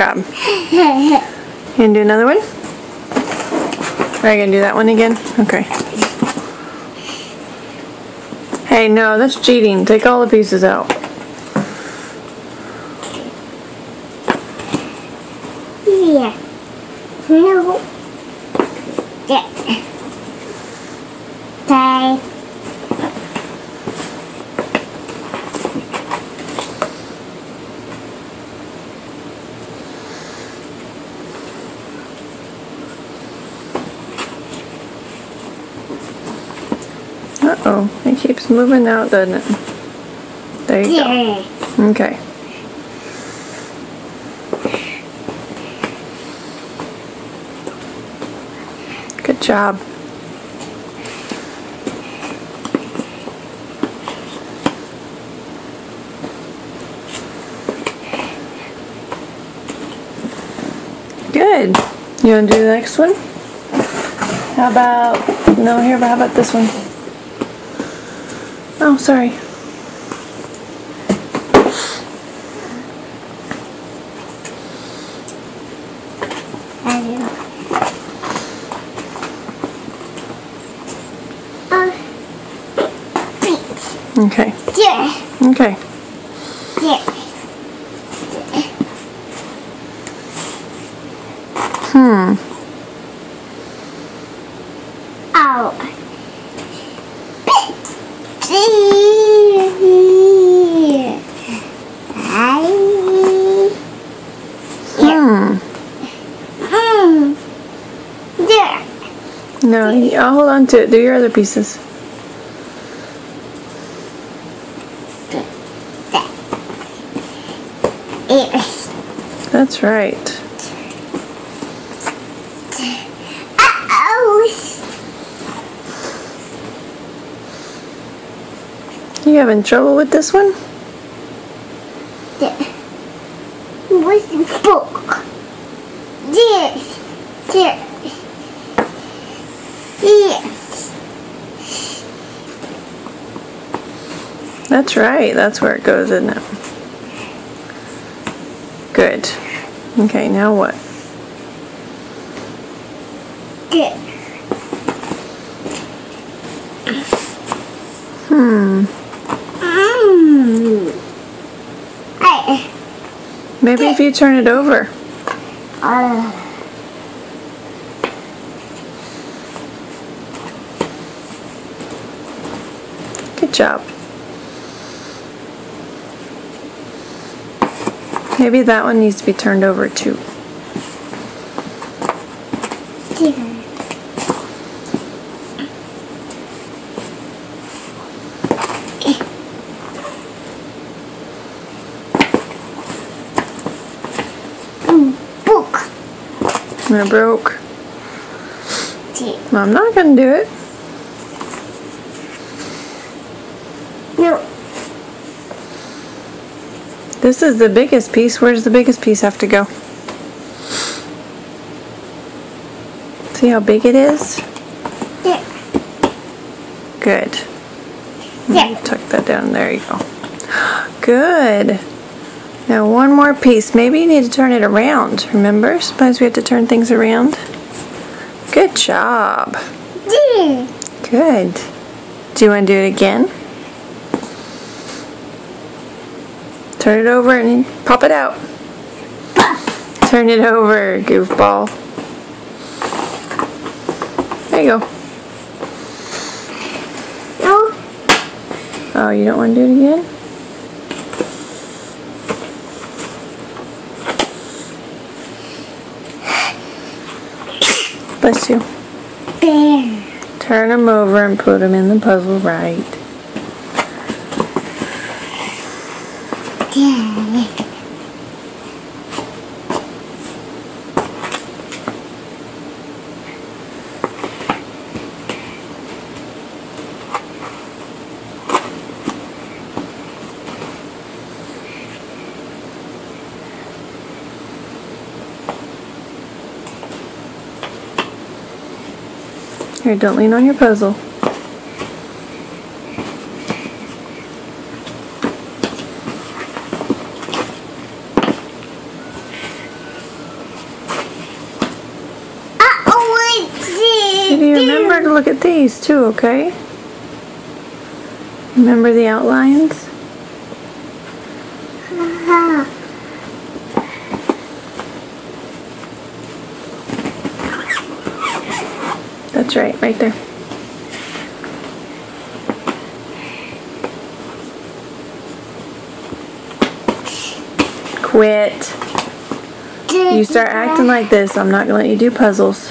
job. You gonna do another one? Are you gonna do that one again? Okay. Hey, no, that's cheating. Take all the pieces out. Yeah. No. Yeah. Uh-oh, it keeps moving out, doesn't it? There you Yeah. go. Okay. Good job. Good. You want to do the next one? How about, no, here, but how about this one? Oh, sorry. Oh. Thanks. Okay. Yeah. Okay. Yeah. Hmm. Oh. I. Hmm. Hmm. There. No, I'll hold on to it. Do your other pieces. That's right. Uh-oh. You having trouble with this one? What's the book? Yes. There. Yes. That's right. That's where it goes, isn't it? Good. Okay, now what? There. Hmm. Maybe if you turn it over. Uh. Good job. Maybe that one needs to be turned over too. There. It broke. I'm not gonna do it. No. This is the biggest piece. Where's the biggest piece have to go? See how big it is? There. Good. There. Tuck that down. There you go. Good. Now one more piece. Maybe you need to turn it around. Remember? Sometimes we have to turn things around. Good job. There. Good. Do you want to do it again? Turn it over and pop it out. Turn it over, goofball. There you go. No. Oh, you don't want to do it again? Bless you. There. Turn them over and put them in the puzzle right. There. Here, don't lean on your puzzle. you remember to look at these too, okay? Remember the outlines? Uh -huh. That's right, right there. Quit. You start acting like this, I'm not gonna let you do puzzles.